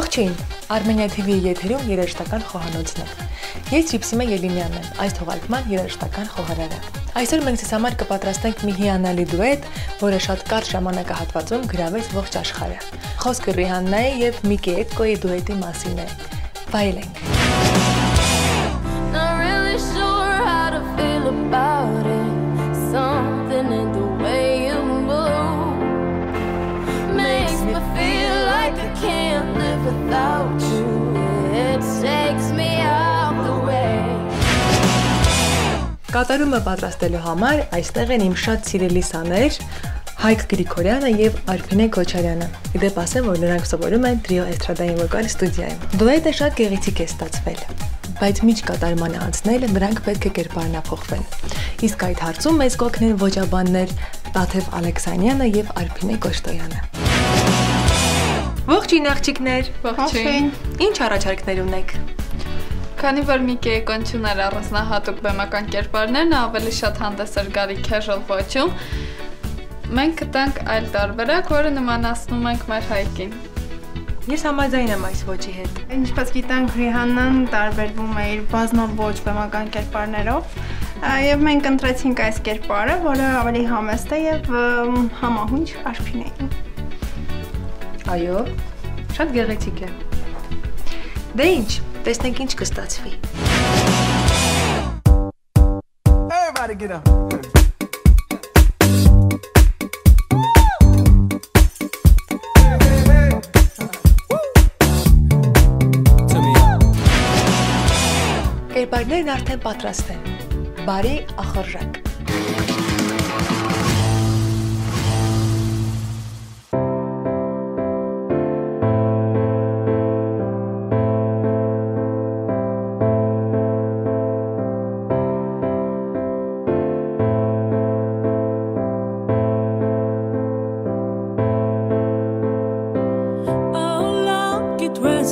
Ողջույն, Armenia TV-ի եթերում երաժշտական խոհանոցն է։ Ես Ճիպսիմե Ելինյանն եմ, այս թողարկման երաժշտական խոհարարը։ Այսօր մենք ցես համար կպատրաստենք մի հիանալի դուետ, որը շատ կարճ ժամանակահատվածում գրավեց ողջ աշխարհը։ Խոսքը Ռիհաննայի եւ Միկի Էկկոյի դուետի մասին է։ Վայելենք։ Կատարումը պատրաստելու համար այստեղ են իմ շատ սիրելի սաներ Հայկ Գրիգորյանը եւ Արփինե Քոչարյանը։ Իդեպ ասեմ, որ նրանք սովորում են Trio Estrada-ին վոկալ ստուդիայում։ Դուետը շատ գեղեցիկ է ստացվել բայց միջ կատարմանը անցնելը նրանք պետք է կերպարանափոխվեն։ Իսկ այդ հարցում մեզ կօգնեն ոճաբաններ Տաթև Ալեքսանյանը եւ Արփինե Կոշտոյանը։ Ողջույն աղջիկներ։ Ողջույն։ Ինչ առաջարկներ ունեք։ Քանի որ Միկեի կոնչուներ առանձնահատուկ բեմական կերպարներն ավելի շատ հանդես էր գալի casual ոճում, մենք գտանք այլ տարբերակ, որը նմանացնում ենք մեր հայկին։ Ես համաձայն եմ այս ոճի հետ։ Ինչպես գիտենք, Ռիհաննան տարբերվում է իր բազմաոճ բեմական կերպարներով, եւ մենք ընտրեցինք այս կերպարը, որը ավելի համեստ է եւ համահունչ Արփինեին։ Այո, շատ գեղեցիկ է։ Դե ինչ, տեսնենք ինչ կստացվի։ Everybody get up. Կերպարներն արդեն պատրաստ են։ Բարի ախորժակ։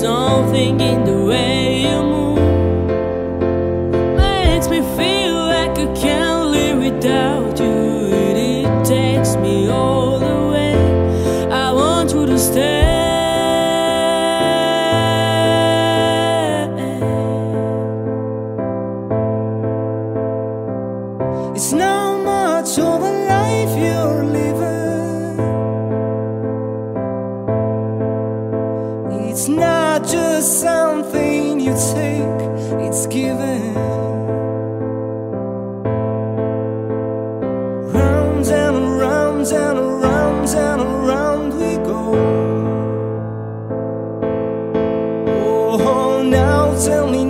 something in the way. and around and around we go. Oh, now tell me.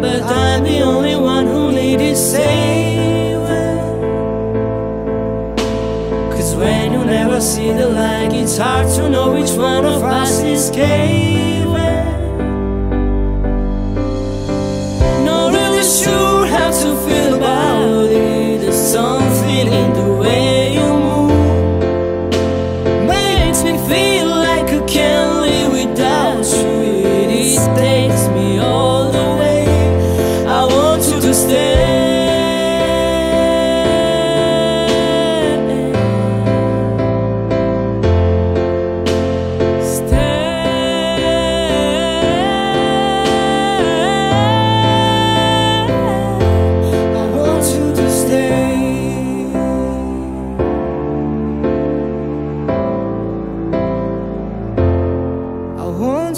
But I'm the only one who need is saving Cause when you never see the light It's hard to know which one of us is capable.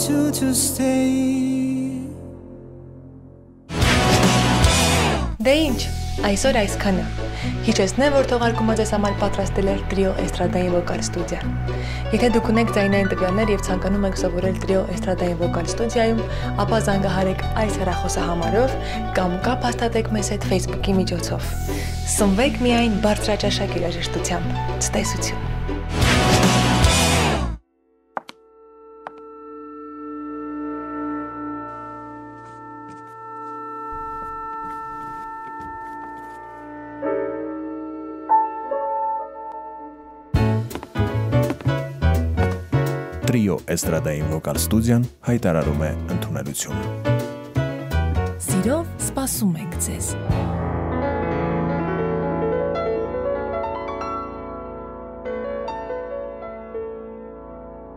Want you to stay. Դե ինչ, այսօր այսքանը։ Հիշեցնեմ, որ թողարկումը ձեզ համար պատրաստել էր Trio Էստրադային վոկալ ստուդիա։ Եթե դուք ունեք ձայնային տվյալներ եւ ցանկանում եք սովորել Trio Էստրադային վոկալ ստուդիայում, ապա զանգահարեք այս հեռախոսահամարով կամ կապ հաստատեք մեզ հետ Facebook-ի միջոցով։ Սնվեք միայն բարձրաճաշակ երաժշտությամբ։ Ցտեսություն։ Trio էստրադային վոկալ ստուդիան հայտարարում է ընդունելություն։ Սիրով սպասում ենք ձեզ։